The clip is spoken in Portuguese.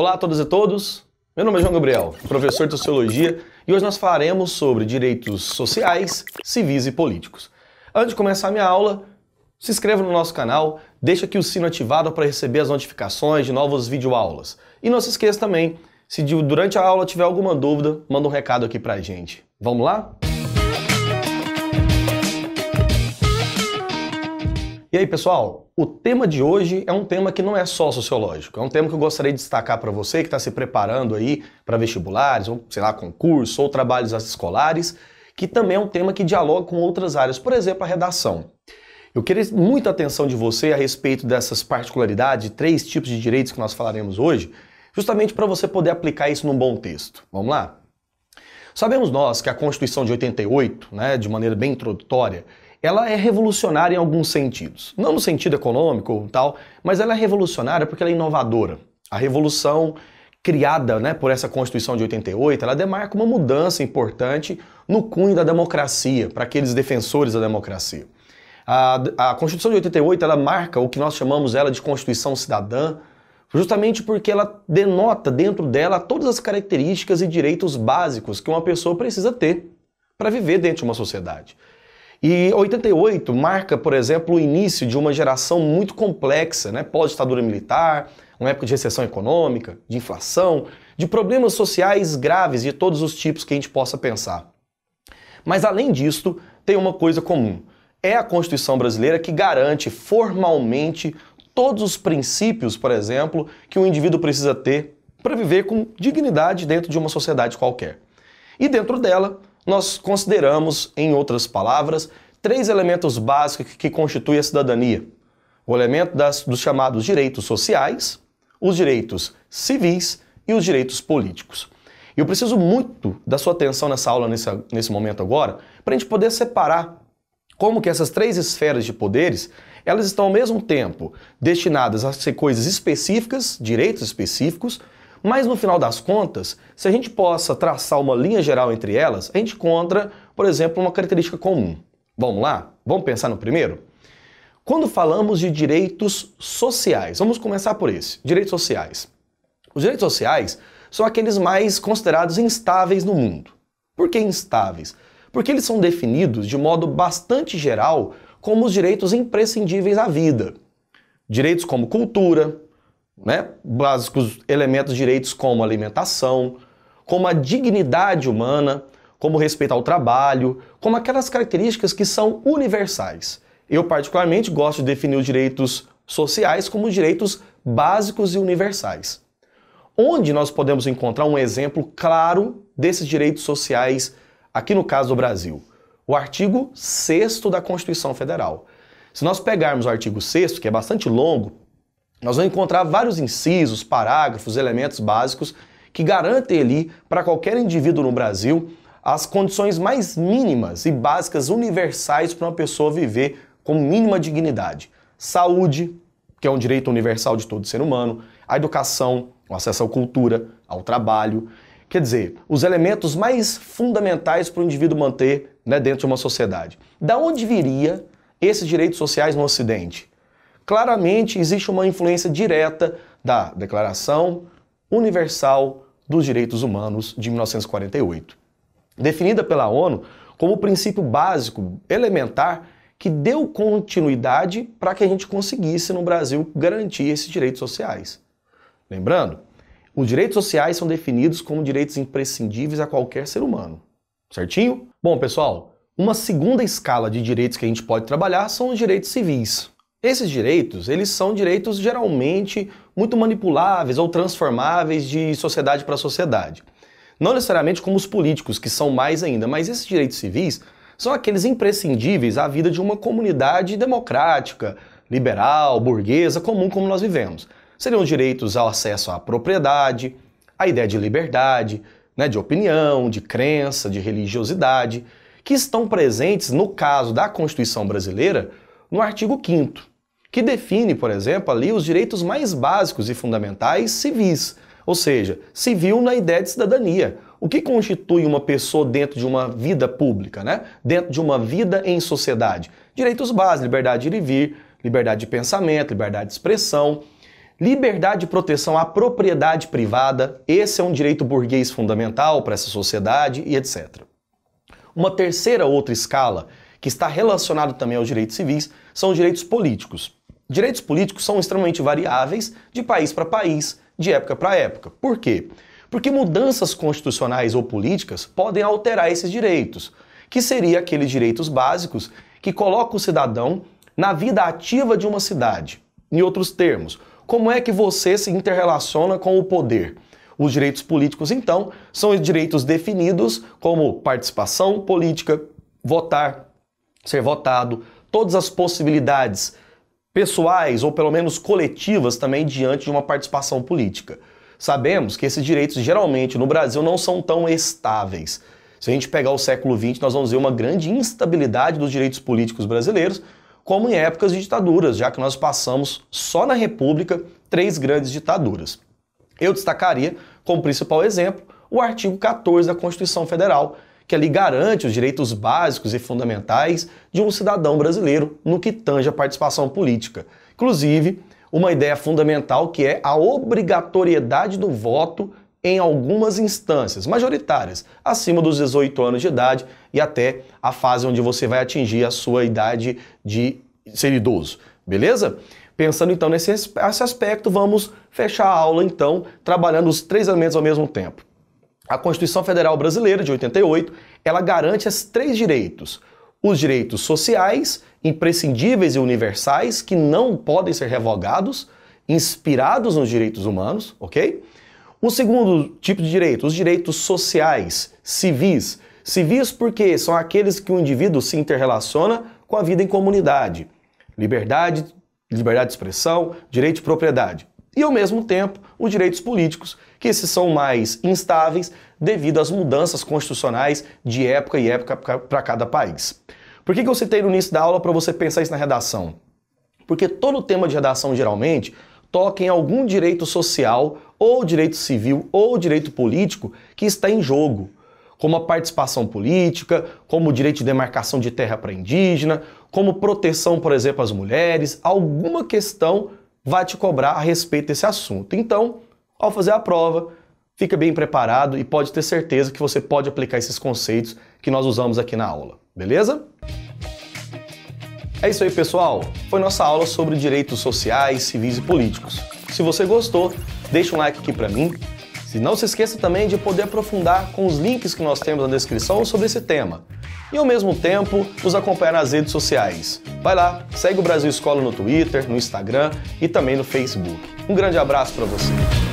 Olá a todas e todos, meu nome é João Gabriel, professor de Sociologia, e hoje nós falaremos sobre direitos sociais, civis e políticos. Antes de começar minha aula, se inscreva no nosso canal, deixa aqui o sino ativado para receber as notificações de novas videoaulas. E não se esqueça também, se durante a aula tiver alguma dúvida, manda um recado aqui pra gente. Vamos lá? E aí, pessoal, o tema de hoje é um tema que não é só sociológico, é um tema que eu gostaria de destacar para você que está se preparando aí para vestibulares, ou sei lá, concurso, ou trabalhos escolares, que também é um tema que dialoga com outras áreas, por exemplo, a redação. Eu queria muita atenção de você a respeito dessas particularidades, três tipos de direitos que nós falaremos hoje, justamente para você poder aplicar isso num bom texto. Vamos lá? Sabemos nós que a Constituição de 88, né, de maneira bem introdutória, ela é revolucionária em alguns sentidos. Não no sentido econômico ou tal, mas ela é revolucionária porque ela é inovadora. A revolução criada né, por essa Constituição de 88, ela demarca uma mudança importante no cunho da democracia, para aqueles defensores da democracia. A, a Constituição de 88, ela marca o que nós chamamos ela de Constituição Cidadã, justamente porque ela denota dentro dela todas as características e direitos básicos que uma pessoa precisa ter para viver dentro de uma sociedade. E 88 marca, por exemplo, o início de uma geração muito complexa, né? Pós-ditadura militar, uma época de recessão econômica, de inflação, de problemas sociais graves de todos os tipos que a gente possa pensar. Mas além disto, tem uma coisa comum. É a Constituição brasileira que garante formalmente todos os princípios, por exemplo, que um indivíduo precisa ter para viver com dignidade dentro de uma sociedade qualquer. E dentro dela, nós consideramos, em outras palavras, três elementos básicos que constituem a cidadania: o elemento das, dos chamados direitos sociais, os direitos civis e os direitos políticos. Eu preciso muito da sua atenção nessa aula, nesse, nesse momento agora, para a gente poder separar como que essas três esferas de poderes elas estão ao mesmo tempo destinadas a ser coisas específicas, direitos específicos, mas no final das contas, se a gente possa traçar uma linha geral entre elas, a gente encontra, por exemplo, uma característica comum. Vamos lá? Vamos pensar no primeiro? Quando falamos de direitos sociais, vamos começar por esse: direitos sociais. Os direitos sociais são aqueles mais considerados instáveis no mundo. Por que instáveis? Porque eles são definidos de modo bastante geral como os direitos imprescindíveis à vida. Direitos como cultura, né? básicos elementos direitos como alimentação, como a dignidade humana, como respeito ao trabalho, como aquelas características que são universais. Eu, particularmente, gosto de definir os direitos sociais como direitos básicos e universais. Onde nós podemos encontrar um exemplo claro desses direitos sociais, aqui no caso do Brasil? O artigo 6 da Constituição Federal. Se nós pegarmos o artigo 6, que é bastante longo, nós vamos encontrar vários incisos, parágrafos, elementos básicos que garantem ali para qualquer indivíduo no Brasil as condições mais mínimas e básicas universais para uma pessoa viver com mínima dignidade. Saúde, que é um direito universal de todo ser humano, a educação, o acesso à cultura, ao trabalho. Quer dizer, os elementos mais fundamentais para o indivíduo manter né, dentro de uma sociedade. Da onde viria esses direitos sociais no Ocidente? Claramente existe uma influência direta da Declaração Universal dos Direitos Humanos de 1948, definida pela ONU como o princípio básico, elementar, que deu continuidade para que a gente conseguisse no Brasil garantir esses direitos sociais. Lembrando, os direitos sociais são definidos como direitos imprescindíveis a qualquer ser humano. Certinho? Bom, pessoal, uma segunda escala de direitos que a gente pode trabalhar são os direitos civis. Esses direitos, eles são direitos geralmente muito manipuláveis ou transformáveis de sociedade para sociedade. Não necessariamente como os políticos, que são mais ainda, mas esses direitos civis são aqueles imprescindíveis à vida de uma comunidade democrática, liberal, burguesa, comum como nós vivemos. Seriam os direitos ao acesso à propriedade, a ideia de liberdade, né, de opinião, de crença, de religiosidade, que estão presentes, no caso da Constituição brasileira, no artigo 5 que define, por exemplo, ali os direitos mais básicos e fundamentais civis, ou seja, civil na ideia de cidadania. O que constitui uma pessoa dentro de uma vida pública, né? Dentro de uma vida em sociedade? Direitos básicos, liberdade de ir e vir, liberdade de pensamento, liberdade de expressão, Liberdade de proteção à propriedade privada, esse é um direito burguês fundamental para essa sociedade e etc. Uma terceira outra escala, que está relacionada também aos direitos civis, são os direitos políticos. Direitos políticos são extremamente variáveis de país para país, de época para época. Por quê? Porque mudanças constitucionais ou políticas podem alterar esses direitos, que seria aqueles direitos básicos que colocam o cidadão na vida ativa de uma cidade. Em outros termos, como é que você se interrelaciona com o poder? Os direitos políticos, então, são os direitos definidos como participação política, votar, ser votado, todas as possibilidades pessoais ou pelo menos coletivas também diante de uma participação política. Sabemos que esses direitos geralmente no Brasil não são tão estáveis. Se a gente pegar o século XX, nós vamos ver uma grande instabilidade dos direitos políticos brasileiros, como em épocas de ditaduras, já que nós passamos só na República três grandes ditaduras. Eu destacaria como principal exemplo o artigo 14 da Constituição Federal, que ali garante os direitos básicos e fundamentais de um cidadão brasileiro no que tange a participação política. Inclusive, uma ideia fundamental que é a obrigatoriedade do voto em algumas instâncias majoritárias, acima dos 18 anos de idade e até a fase onde você vai atingir a sua idade de ser idoso, beleza? Pensando então nesse aspecto, vamos fechar a aula então trabalhando os três elementos ao mesmo tempo. A Constituição Federal Brasileira de 88, ela garante esses três direitos: os direitos sociais, imprescindíveis e universais, que não podem ser revogados, inspirados nos direitos humanos, ok? O segundo tipo de direito, os direitos sociais, civis. Civis porque são aqueles que o indivíduo se interrelaciona com a vida em comunidade. Liberdade, liberdade de expressão, direito de propriedade. E ao mesmo tempo, os direitos políticos, que esses são mais instáveis devido às mudanças constitucionais de época e época para cada país. Por que, que eu citei no início da aula para você pensar isso na redação? Porque todo tema de redação, geralmente, toca em algum direito social, ou direito civil, ou direito político que está em jogo, como a participação política, como o direito de demarcação de terra para indígena, como proteção, por exemplo, às mulheres, alguma questão vai te cobrar a respeito desse assunto. Então, ao fazer a prova, fica bem preparado e pode ter certeza que você pode aplicar esses conceitos que nós usamos aqui na aula, beleza? É isso aí, pessoal. Foi nossa aula sobre direitos sociais, civis e políticos. Se você gostou, deixa um like aqui para mim. Se não se esqueça também de poder aprofundar com os links que nós temos na descrição sobre esse tema. E ao mesmo tempo, nos acompanhar nas redes sociais. Vai lá, segue o Brasil Escola no Twitter, no Instagram e também no Facebook. Um grande abraço para você.